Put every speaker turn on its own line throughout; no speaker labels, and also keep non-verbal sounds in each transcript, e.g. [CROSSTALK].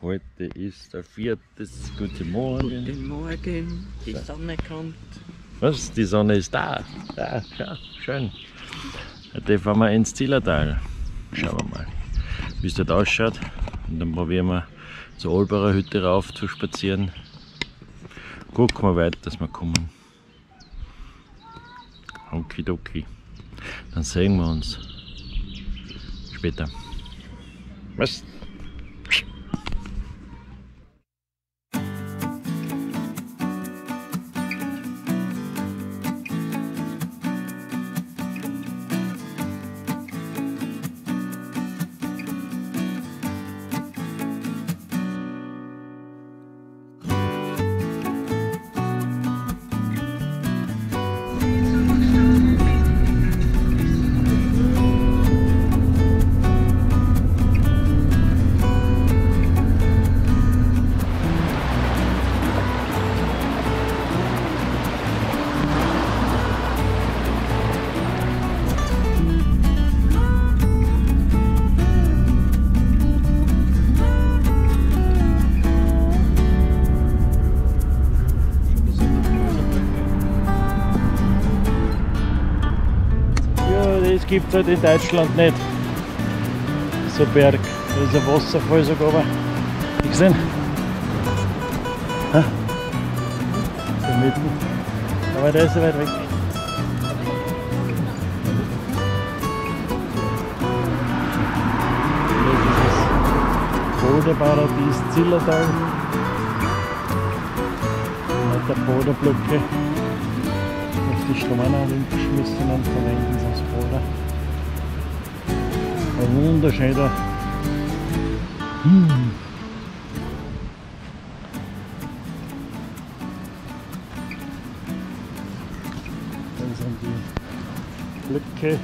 Heute ist der viertes. Guten Morgen.
Guten Morgen, die Sonne kommt.
Was? Die Sonne ist da. Da, schau, schön. Heute fahren wir ins Zillertal. Schauen wir mal, wie es dort ausschaut. Und dann probieren wir zur Olberer Hütte rauf zu spazieren. Gucken wir weit, dass wir kommen. Okidoki. Dann sehen wir uns später. Was? Gibt es halt in Deutschland nicht. So Berg, da ist ein Wasserfall sogar, aber ich gesehen. Da mitten. Aber der ist ja weit weg. Das ist das Bodenparadies Zillertal. Der Bodenblöcke auf die Steine geschmissen und verwenden Boden. Ein wunderschöner. Hm. Da sind die Blöcke.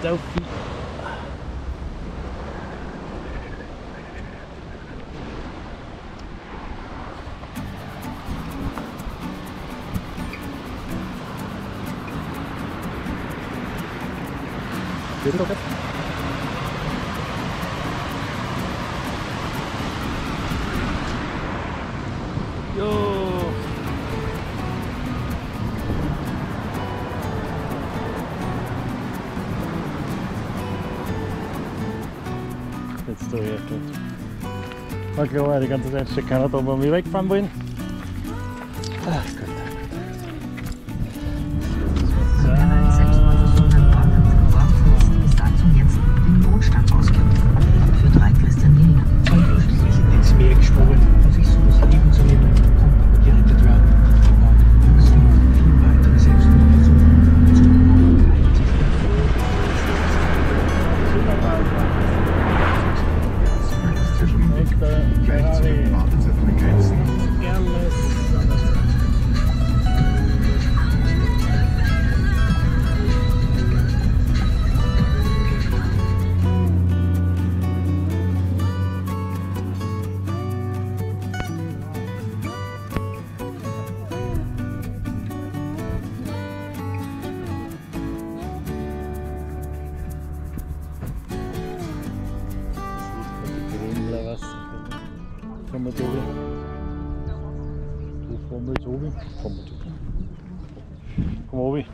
Geht Jetzt da hier steht. Na klar, die ganze Zeit steht keiner da, wo wir wegfahren wollen. Ach Kommen wir da oben. Wo fahren wir jetzt oben? Kommen wir oben. Komm oben.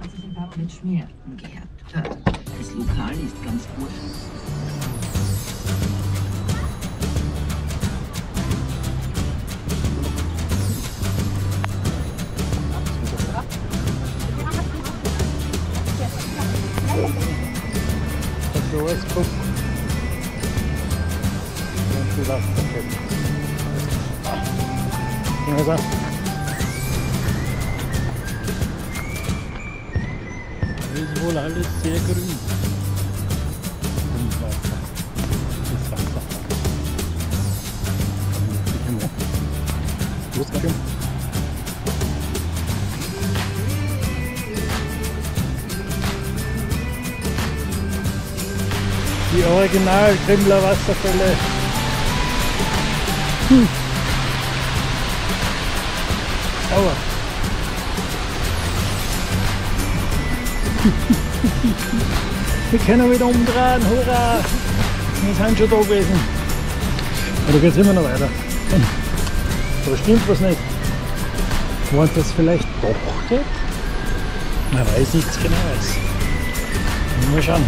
Also den Papa mit Schmier umgehört. Das Lokal ist ganz gut.
Also. Das ist wohl alles sehr grün. Los. Die Original Kremler Wasserfälle. Wir können wieder umdrehen, hurra! Wir sind schon da gewesen. Oder geht es immer noch weiter? Da stimmt was nicht. Meint das vielleicht doch geht? Man weiß nichts genaues. Mal schauen.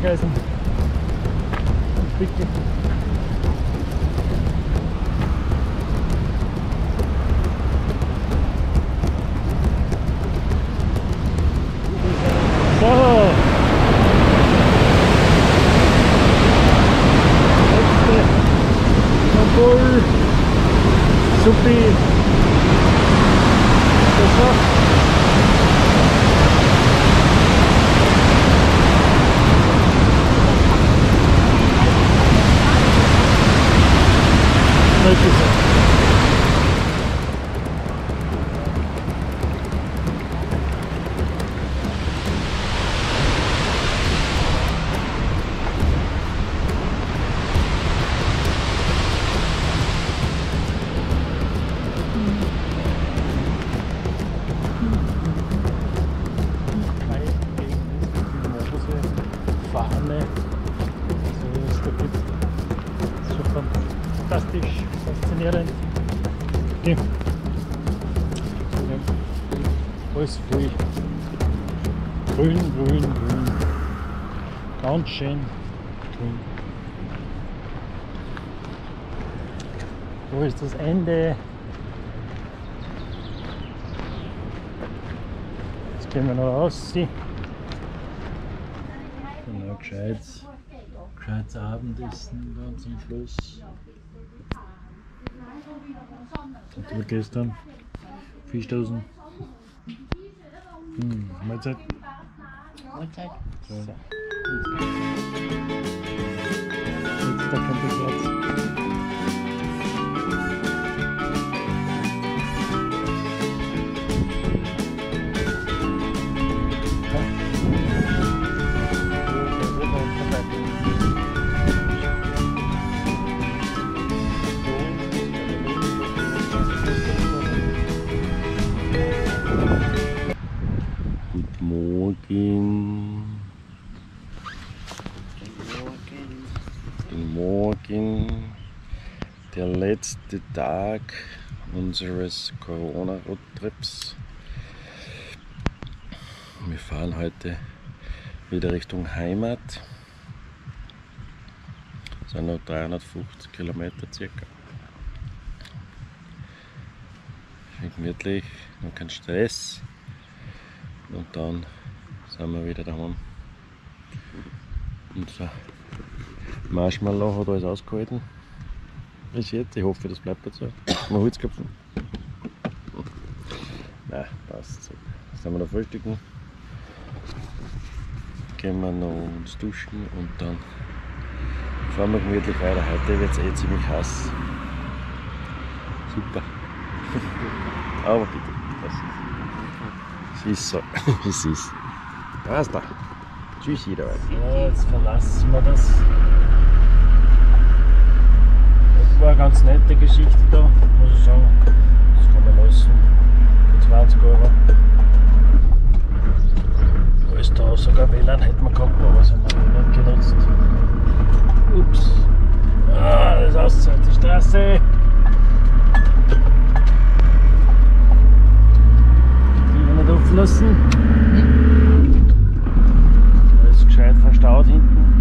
Steigeisen. Und Thank you. Voll. Grün, grün, grün. Ganz schön grün. Wo ist das Ende? Jetzt gehen wir noch raus. Genau, gescheit. Gescheites Abendessen ganz am Schluss. Und wir gestern Fischdosen. Hm, Mahlzeit.
Mahlzeit.
So. Jetzt da kommt der Platz. Morgen. Guten Morgen. Guten Morgen.
Der letzte Tag unseres Corona-Roadtrips. Wir fahren heute wieder Richtung Heimat. Das sind noch 350 Kilometer circa. Schön gemütlich, noch kein Stress. Und dann sind wir wieder daheim. Unser Marshmallow hat alles ausgehalten. Bis jetzt. Ich hoffe, das bleibt jetzt so. Mal Holzköpfen. Nein, passt so. Jetzt haben wir noch frühstücken. Gehen wir noch uns duschen und dann fahren wir gemütlich weiter. Heute wird es eh ziemlich heiß. Super. [LAUGHS] Aber bitte, das ist, so, es ist. Passt da. Tschüss, jeder.
Ja, jetzt verlassen wir das. Das war eine ganz nette Geschichte da, muss ich sagen. Das kann man lassen. Für 20 Euro. Alles da, sogar WLAN hätten wir gehabt, aber das haben wir nicht genutzt. Ups. Ah, das ist auszeit, die Straße. Die wir nicht offen lassen. Da ist gescheit verstaut hinten.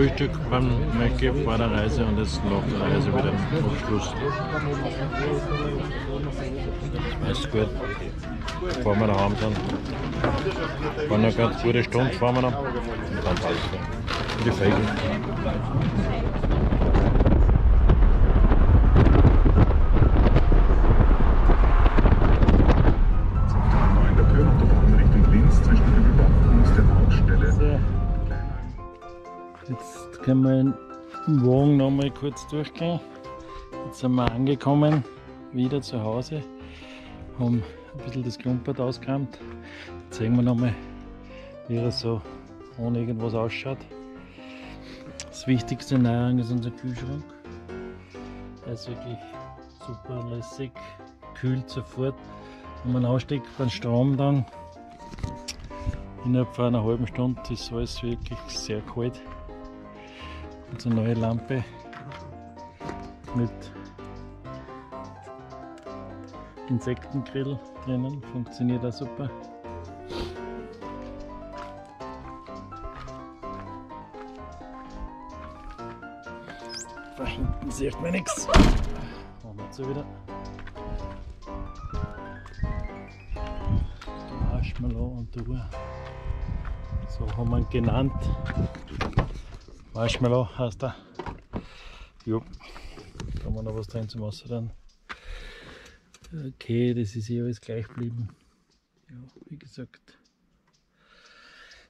Frühstück beim Macke vor der Reise und jetzt nach der Reise wieder Abschluss. Alles gut. Fahren wir daheim sind. Fahren noch ganz gute Stunde, fahren wir noch. Und dann passt. Die Feigen. Im Wagen noch mal kurz durchgehen. Jetzt sind wir angekommen, wieder zu Hause, haben ein bisschen das Klumpert ausgeräumt. Jetzt sehen wir noch mal, wie er so ohne irgendwas ausschaut. Das wichtigste Nahrung ist unser Kühlschrank. Der ist wirklich super lässig, kühlt sofort. Wenn man aussteckt beim Strom dann Innerhalb von einer halben Stunde ist alles wirklich sehr kalt. Unsere neue Lampe mit Insektengrill drinnen funktioniert auch super. Da hinten sieht man nichts. Machen wir jetzt wieder. Marshmallow und Uhr. So haben wir ihn genannt. Marshmallow heißt er. Jo. Haben wir noch was drin zum Ausdrehen. Okay, das ist eh alles gleich geblieben. Ja, wie gesagt.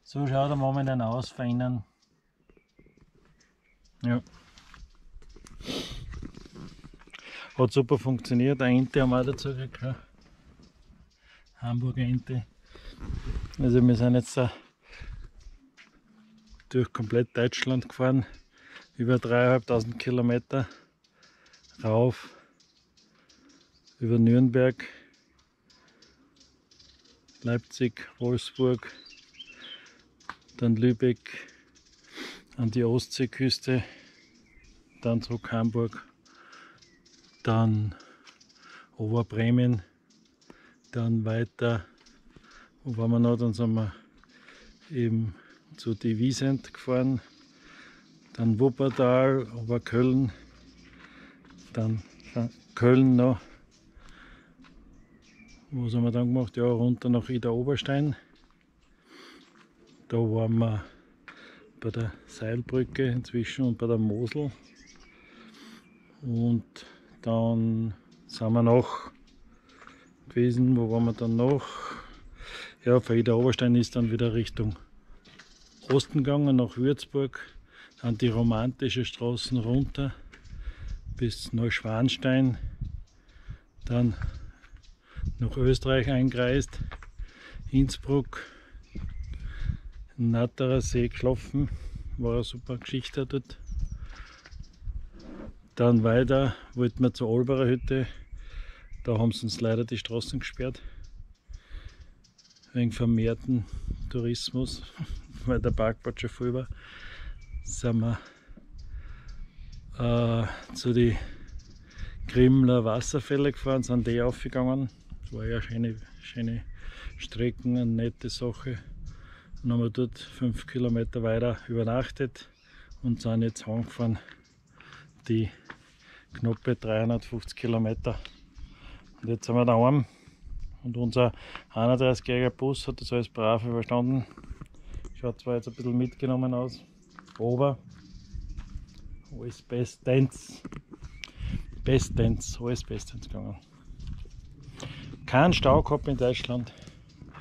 So schaut er momentan aus, innen. Ja. Hat super funktioniert. Eine Ente haben wir auch dazu gekriegt. Hamburger Ente. Also wir sind jetzt da durch komplett Deutschland gefahren, über 3.500 Kilometer rauf, über Nürnberg, Leipzig, Wolfsburg, dann Lübeck an die Ostseeküste, dann zurück Hamburg dann Oberbremen, dann weiter, wo waren wir noch, dann sind wir eben zu die Wiesent gefahren, dann Wuppertal, Oberköln, dann Köln noch. Was haben wir dann gemacht? Ja, runter nach Ida Oberstein. Da waren wir bei der Seilbrücke inzwischen und bei der Mosel. Und dann sind wir noch gewesen, wo waren wir dann noch? Ja, von Ida Oberstein ist dann wieder Richtung Osten gegangen, nach Würzburg, dann die romantische Straßen runter bis Neuschwanstein, dann nach Österreich eingereist, Innsbruck, Natterer See geschlafen, war eine super Geschichte dort. Dann weiter wollten wir zur Olberer Hütte, da haben sie uns leider die Straßen gesperrt, wegen vermehrten Tourismus, weil der Parkplatz schon voll war, sind wir äh, zu den Grimler Wasserfälle gefahren, sind die aufgegangen. Das war ja schöne, schöne Strecken, eine nette Sache. Dann haben wir dort fünf Kilometer weiter übernachtet und sind jetzt heimgefahren die knappe 350 Kilometer. Und jetzt sind wir daheim und unser 31-jähriger Bus hat das alles brav überstanden. Schaut zwar jetzt ein bisschen mitgenommen aus, aber alles bestens. Bestens, alles bestens gegangen. Kein Stau gehabt in Deutschland.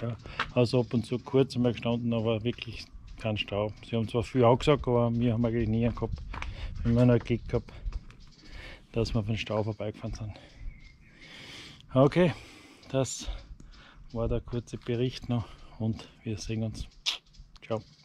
Ja, also ab und zu kurz einmal gestanden, aber wirklich kein Stau. Sie haben zwar viel angesagt, aber wir haben eigentlich nie einen gehabt. Wir haben immer noch einen Gig gehabt, dass wir von Stau vorbeigefahren sind. Okay, das war der kurze Bericht noch und wir sehen uns. Joe.